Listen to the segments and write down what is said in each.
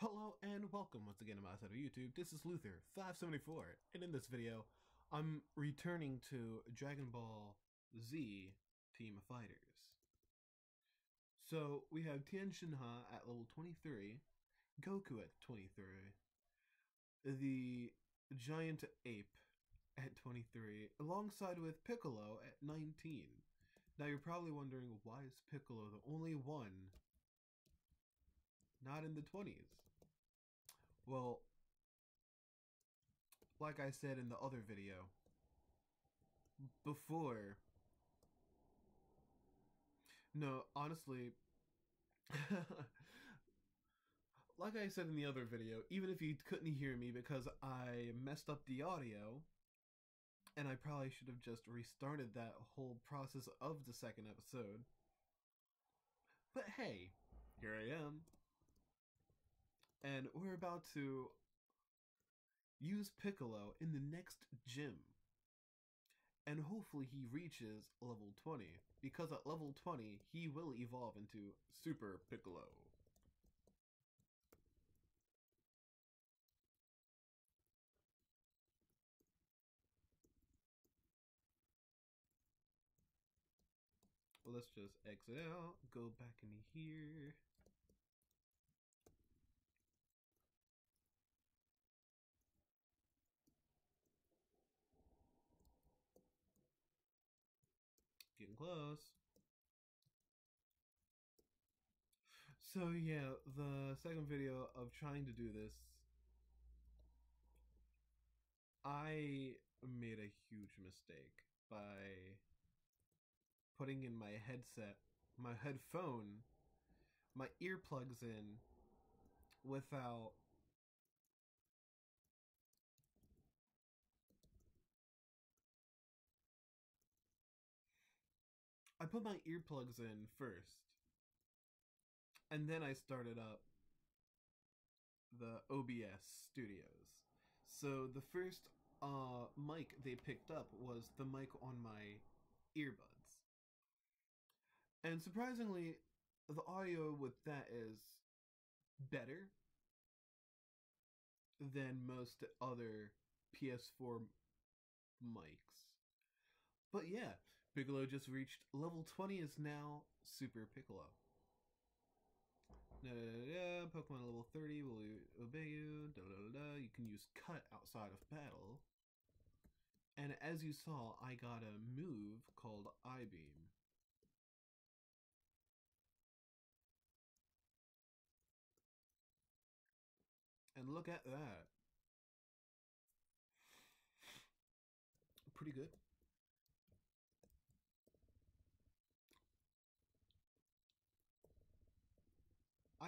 Hello and welcome once again to my side of YouTube. This is Luther574 and in this video I'm returning to Dragon Ball Z Team of Fighters. So we have Tien Shinhan at level 23, Goku at 23, the Giant Ape at 23, alongside with Piccolo at 19. Now you're probably wondering why is Piccolo the only one not in the 20s. Well, like I said in the other video, before. No, honestly, like I said in the other video, even if you couldn't hear me because I messed up the audio, and I probably should have just restarted that whole process of the second episode. But hey, here I am and we're about to use Piccolo in the next gym. And hopefully he reaches level 20, because at level 20 he will evolve into Super Piccolo. let's just exit out, go back into here. Getting close. So yeah, the second video of trying to do this, I made a huge mistake by putting in my headset, my headphone, my earplugs in without I put my earplugs in first. And then I started up the OBS studios. So the first uh, mic they picked up was the mic on my earbuds. And surprisingly, the audio with that is better than most other PS4 mics. But yeah, Piccolo just reached level 20 is now Super Piccolo. Da, da, da, da, Pokemon level 30 will obey you. Da, da, da, da. You can use Cut outside of battle. And as you saw, I got a move called I-Beam. And look at that. Pretty good.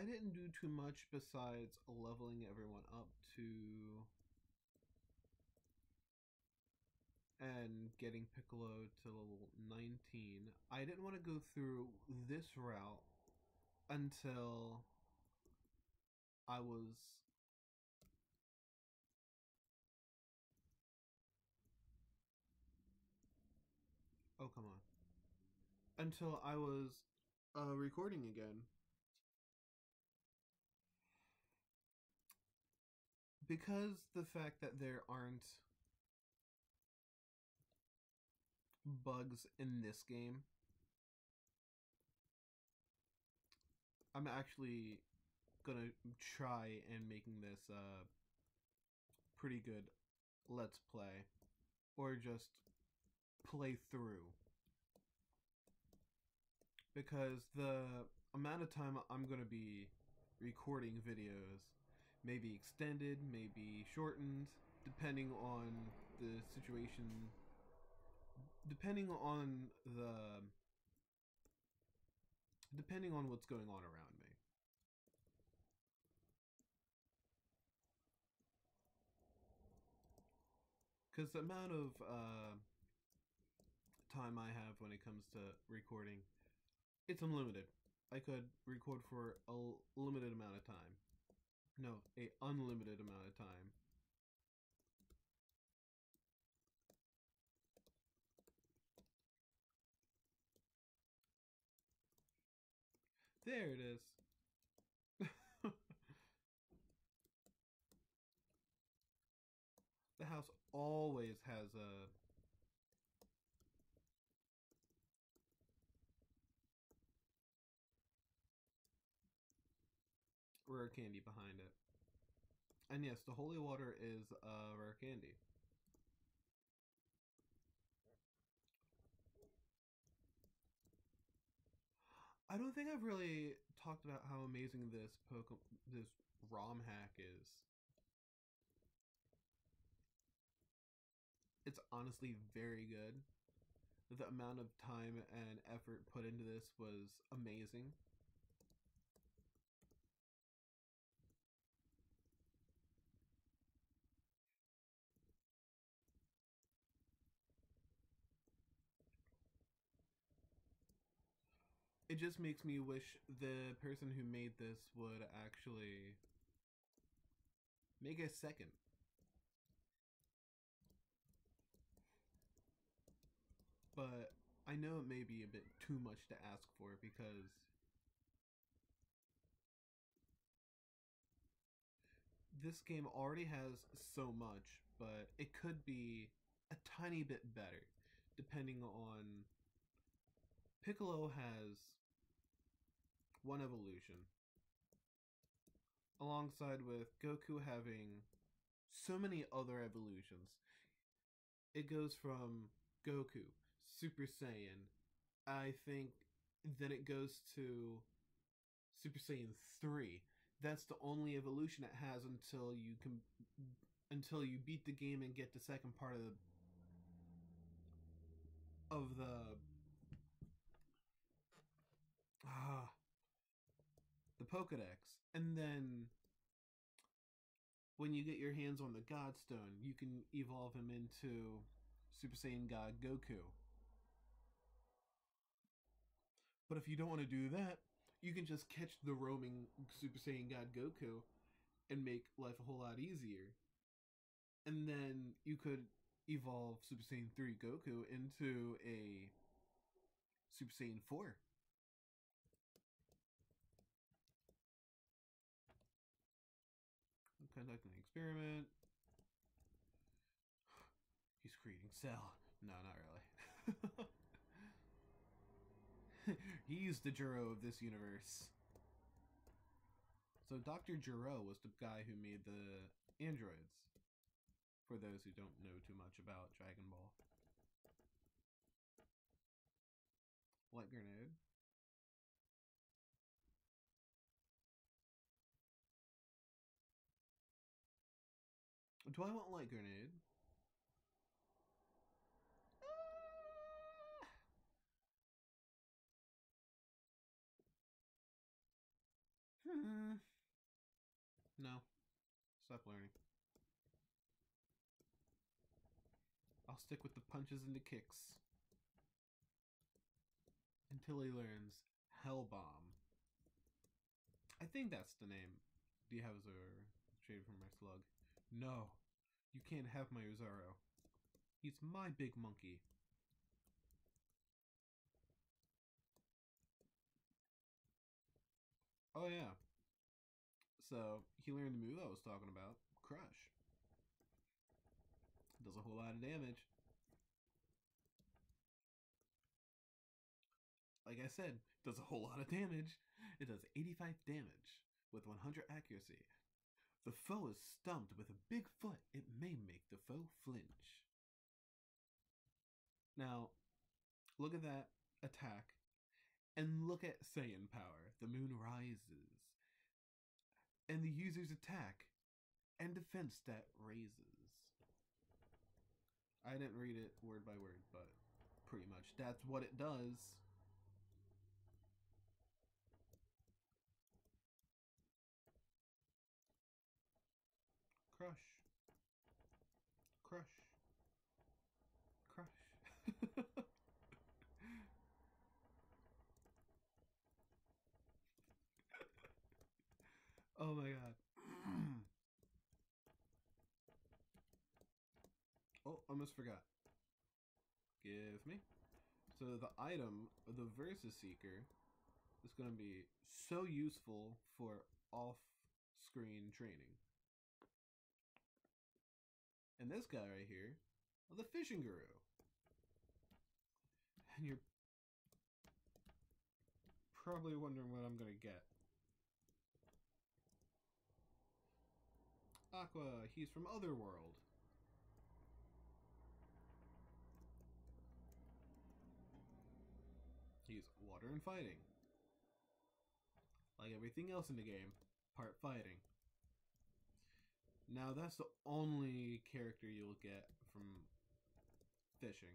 I didn't do too much besides leveling everyone up to and getting Piccolo to level 19. I didn't want to go through this route until I was Oh, come on. Until I was uh, recording again. Because the fact that there aren't bugs in this game, I'm actually gonna try and making this a pretty good let's play or just play through. Because the amount of time I'm gonna be recording videos maybe extended, maybe shortened, depending on the situation, depending on the, depending on what's going on around me. Because the amount of uh, time I have when it comes to recording, it's unlimited. I could record for a limited amount of time. No, a unlimited amount of time. There it is. the house always has a rare candy behind and yes, the holy water is a rare candy. I don't think I've really talked about how amazing this Pokemon, this ROM hack is. It's honestly very good. The amount of time and effort put into this was amazing. Just makes me wish the person who made this would actually make a second. But I know it may be a bit too much to ask for because this game already has so much, but it could be a tiny bit better depending on Piccolo has one evolution. Alongside with Goku having so many other evolutions. It goes from Goku, Super Saiyan, I think then it goes to Super Saiyan 3. That's the only evolution it has until you can until you beat the game and get the second part of the of the ah Pokedex, and then when you get your hands on the Godstone, you can evolve him into Super Saiyan God Goku. But if you don't want to do that, you can just catch the roaming Super Saiyan God Goku and make life a whole lot easier. And then you could evolve Super Saiyan 3 Goku into a Super Saiyan 4. Experiment. He's creating cell. No, not really. He's the Gero of this universe. So Dr. Gero was the guy who made the androids. For those who don't know too much about Dragon Ball. Light grenade. Do I want light grenade? Hmm. No. Stop learning. I'll stick with the punches and the kicks. Until he learns Hell Bomb. I think that's the name. Do you have a shade from my slug? No, you can't have my Oozaru. He's my big monkey. Oh yeah. So, he learned the move I was talking about, Crush. Does a whole lot of damage. Like I said, it does a whole lot of damage. It does 85 damage with 100 accuracy. The foe is stumped with a big foot. It may make the foe flinch. Now, look at that attack. And look at Saiyan power. The moon rises. And the user's attack and defense stat raises. I didn't read it word by word, but pretty much that's what it does. Crush. Crush. Crush. Oh my god. oh, almost forgot. Give me. So the item, the Versus Seeker, is going to be so useful for off-screen training. And this guy right here, the fishing guru. And you're probably wondering what I'm gonna get. Aqua, he's from Otherworld. He's water and fighting. Like everything else in the game, part fighting. Now that's the only character you'll get from fishing.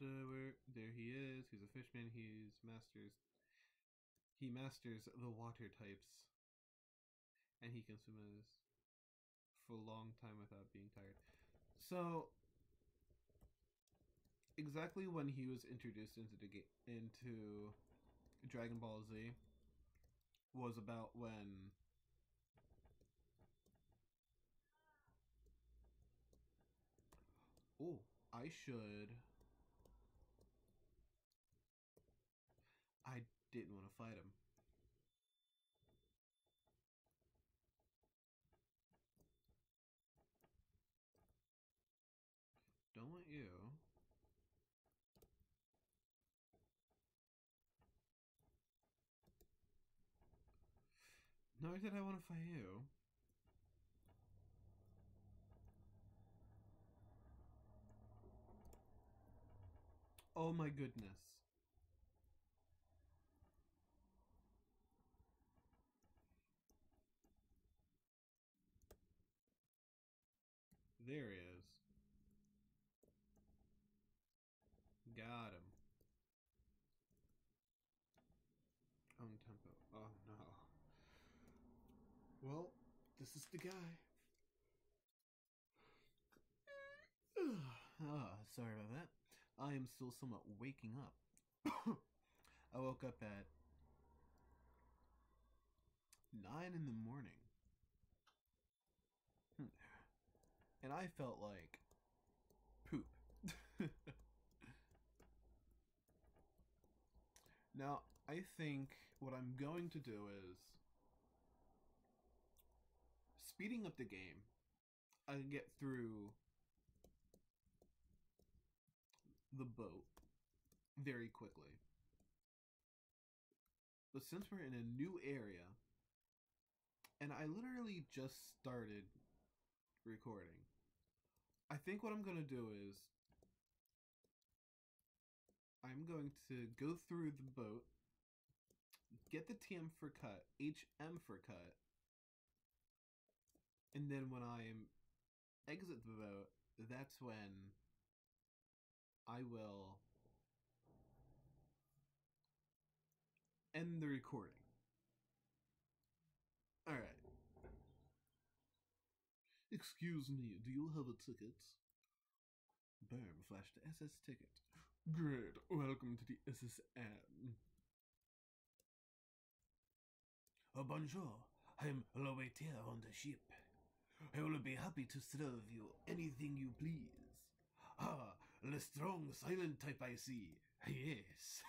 Where there he is. He's a fishman. He's masters. He masters the water types, and he can swim as for a long time without being tired. So exactly when he was introduced into the game into Dragon Ball Z was about when Oh, I should I didn't want to fight him. Don't want you. Nor did I want to fight you. Oh my goodness. There he is. Got him. On tempo. Oh no. Well, this is the guy. Ah, sorry about that. I am still somewhat waking up. I woke up at 9 in the morning. Hmm. And I felt like poop. now, I think what I'm going to do is speeding up the game. I can get through the boat very quickly. But since we're in a new area, and I literally just started recording, I think what I'm going to do is I'm going to go through the boat, get the TM for cut, HM for cut, and then when I exit the boat, that's when I will end the recording. Alright. Excuse me, do you have a ticket? Bam, flash the SS ticket. Great, welcome to the SSN. Oh, bonjour, I'm le waiter on the ship. I will be happy to serve you anything you please. Ah, the strong, silent type I see. Yes.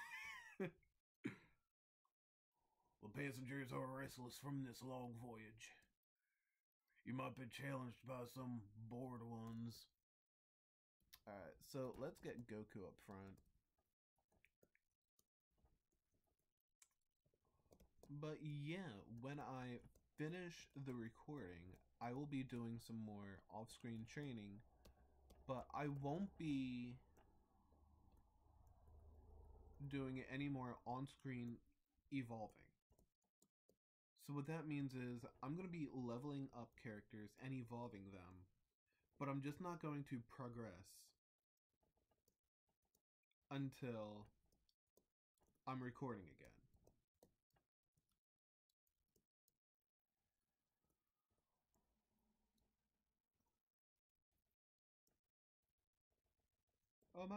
the passengers are restless from this long voyage. You might be challenged by some bored ones. Alright, so let's get Goku up front. But yeah, when I finish the recording, I will be doing some more off-screen training but I won't be doing it any more on screen evolving. So what that means is I'm going to be leveling up characters and evolving them, but I'm just not going to progress until I'm recording again. Oh my.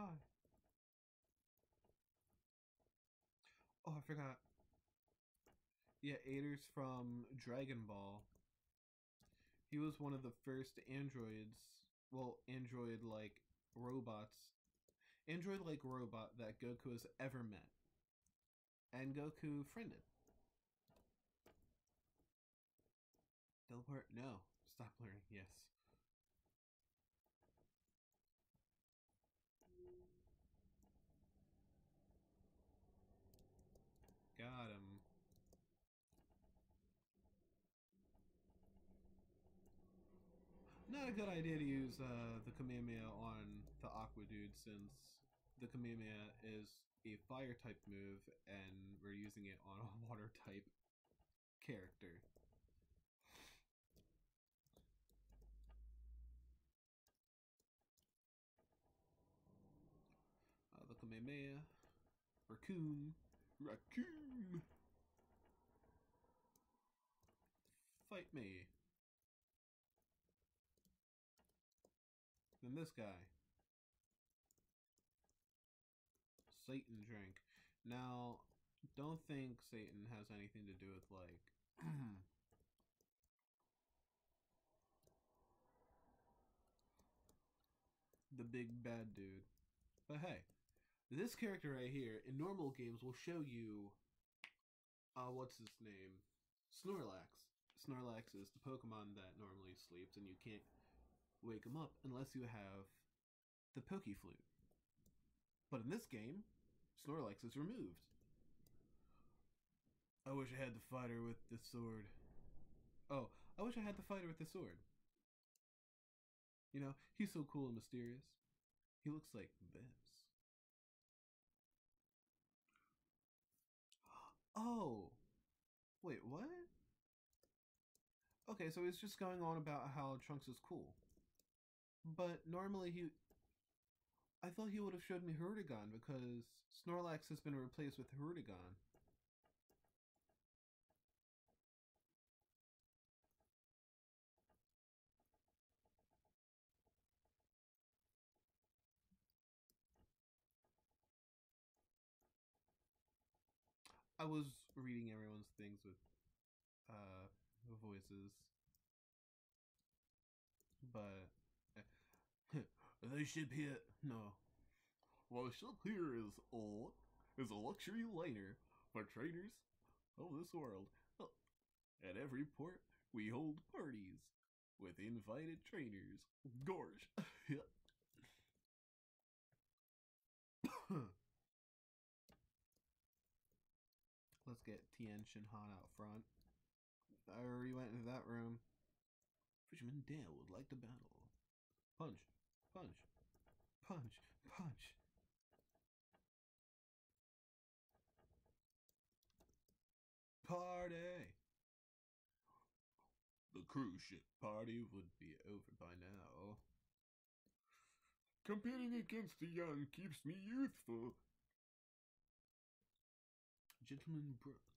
Oh, I forgot. Yeah, Ader's from Dragon Ball. He was one of the first androids, well, android like robots android-like robot that Goku has ever met, and Goku friended. Teleport? No. Stop learning. Yes. Got him. Not a good idea to use uh, the Kamehameha on the Aqua Dude since the Kamehameha is a fire type move and we're using it on a water type character. Uh, the Kamehameha, Raccoon, Raccoon, fight me. Then this guy. Satan drink. Now, don't think Satan has anything to do with like the big bad dude. But hey, this character right here in normal games will show you uh what's his name? Snorlax. Snorlax is the Pokemon that normally sleeps and you can't wake him up unless you have the Poke Flute. But in this game, Snorlax is removed. I wish I had the fighter with the sword. Oh, I wish I had the fighter with the sword. You know, he's so cool and mysterious. He looks like this. Oh, wait, what? Okay, so he's just going on about how Trunks is cool. But normally he... I thought he would have showed me Hurdigon because Snorlax has been replaced with Hurdigon. I was reading everyone's things with uh voices, but the ship here no. Well, ship here is old is a luxury liner for traders of this world. At every port, we hold parties with invited trainers. Gorge. Let's get Tien Shinhan out front. I already went into that room. Fisherman Dale would like to battle. Punch, punch, punch, punch. Party! The cruise ship party would be over by now. Competing against the young keeps me youthful. Gentleman Brooks.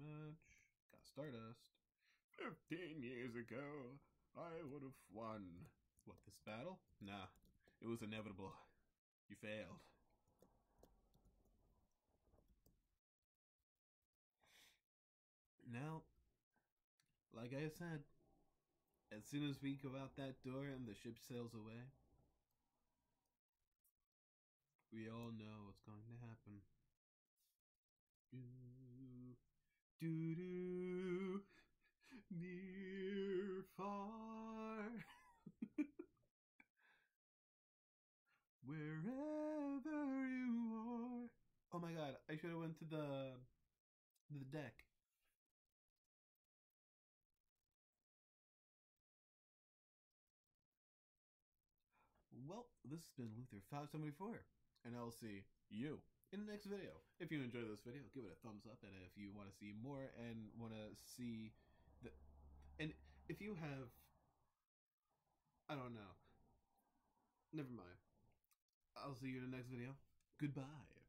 Got Stardust. Fifteen years ago, I would have won. What, this battle? Nah, it was inevitable. You failed. Now, like I said, as soon as we go out that door and the ship sails away, we all know what's going to happen. Do, do, near, far, wherever you are. Oh my god, I should have went to the the deck. Well, this has been Luther574, and I'll see you in the next video. If you enjoyed this video, give it a thumbs up, and if you want to see more and want to see the... And if you have... I don't know. Never mind. I'll see you in the next video. Goodbye.